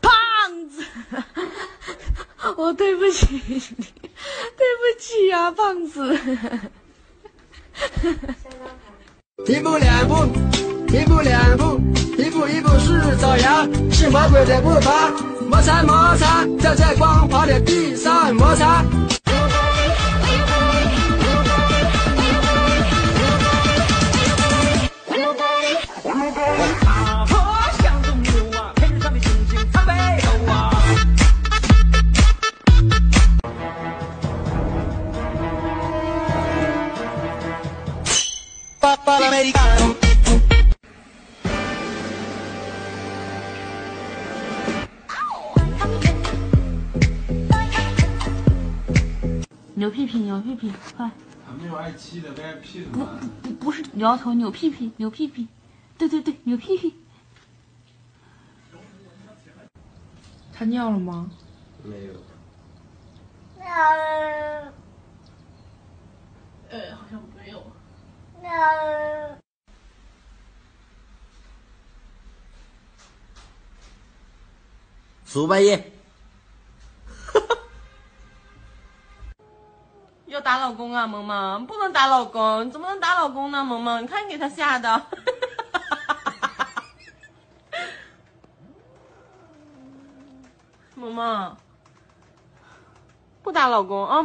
胖子，我对不起你，对不起啊，胖子。一步两步，一步两步，一步一步是走呀，是魔鬼的步伐，摩擦摩擦，就在光滑的地上摩擦。扭屁屁，扭屁屁，快！还没有爱妻的 VIP 的不？不不是摇头，扭屁屁，扭屁屁，对对对，扭屁屁。他尿了吗？没有。呃，好像没有。猪八戒，要打老公啊，萌萌，不能打老公，怎么能打老公呢？萌萌，你看你给他吓的。萌萌，不打老公啊。